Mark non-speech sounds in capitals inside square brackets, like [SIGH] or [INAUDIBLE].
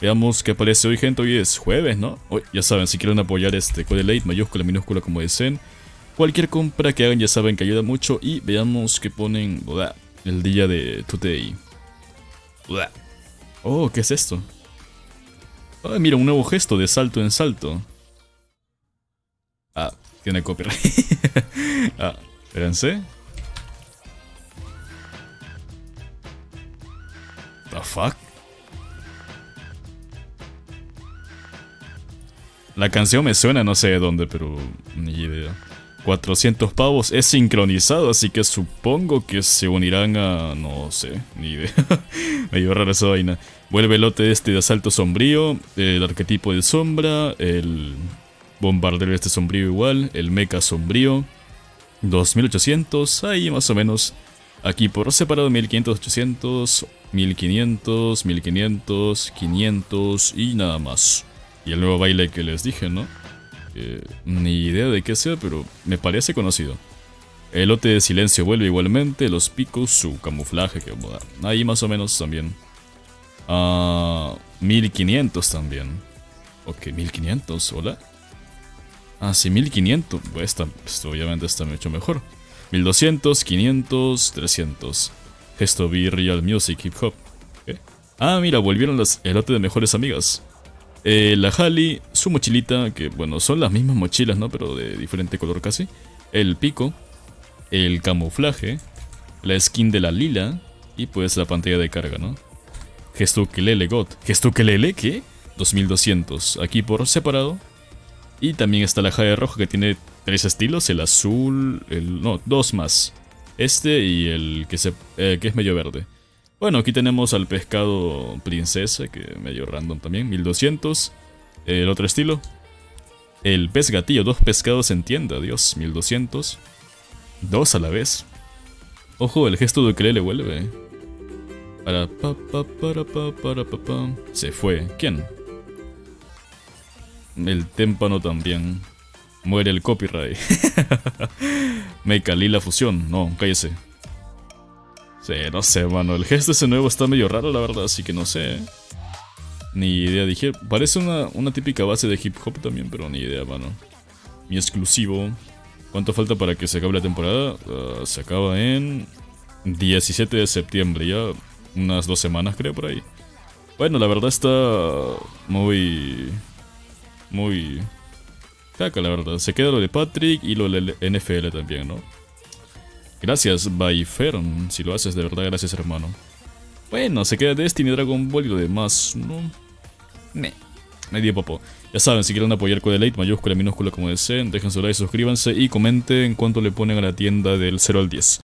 Veamos qué aparece hoy, gente. Hoy es jueves, ¿no? Hoy, ya saben, si quieren apoyar este code late, mayúscula, minúscula, como deseen. Cualquier compra que hagan ya saben que ayuda mucho. Y veamos qué ponen el día de today. Oh, ¿qué es esto? Ay, mira, un nuevo gesto de salto en salto. Ah, tiene copyright. [LAUGHS] ah, espérense. The fuck? La canción me suena, no sé de dónde, pero ni idea. 400 pavos es sincronizado, así que supongo que se unirán a... no sé, ni idea. [LAUGHS] Medio rara esa vaina. Vuelve el lote este de asalto sombrío, el arquetipo de sombra, el bombardero este sombrío igual, el mecha sombrío. 2800, ahí más o menos. Aquí por separado 1500, 800, 1500, 1500, 500 y nada más. Y el nuevo baile que les dije, ¿no? ni idea de qué sea, pero me parece conocido. El lote de silencio vuelve igualmente, los picos, su camuflaje que moda. Ahí más o menos también. Ah, 1500 también. Ok, 1500, hola. Ah, sí, 1500. Pues esto obviamente está mucho mejor. 1200, 500, 300. Gesto B Real Music Hip Hop. Ah, mira, volvieron las elote de mejores amigas. Eh, la Hali, su mochilita, que bueno, son las mismas mochilas, ¿no? Pero de diferente color casi. El pico, el camuflaje, la skin de la lila y pues la pantalla de carga, ¿no? Gesto Kelele God. ¿Gesto Kelele qué? 2200. Aquí por separado. Y también está la Jade roja que tiene tres estilos, el azul, el... no, dos más. Este y el que, se, eh, que es medio verde. Bueno, aquí tenemos al pescado princesa, que medio random también, 1200. El otro estilo. El pez gatillo, dos pescados en tienda, Dios, 1200. Dos a la vez. Ojo, el gesto de que le vuelve. Para pa pa para pa para pa pa. Se fue. ¿Quién? El témpano también. Muere el copyright. Me calí la fusión. No, cállese. Sí, no sé, mano. El gesto ese nuevo está medio raro, la verdad, así que no sé. Ni idea, dije. Parece una, típica base de hip hop también, pero ni idea, mano. Mi exclusivo. ¿Cuánto falta para que se acabe la temporada? Ah, se acaba en 17 de septiembre, ya unas dos semanas creo por ahí. Bueno, la verdad está muy... Muy... Caca, la verdad. Se queda lo de Patrick y lo de NFL también, ¿no? Gracias, Byfern. Si lo haces de verdad, gracias, hermano. Bueno, se queda Destiny, Dragon Ball y lo demás, ¿no? Me. Medio popo. Ya saben, si quieren apoyar con el late, mayúscula, minúscula, como deseen, dejen su like, suscríbanse y comenten cuánto le ponen a la tienda del 0 al 10.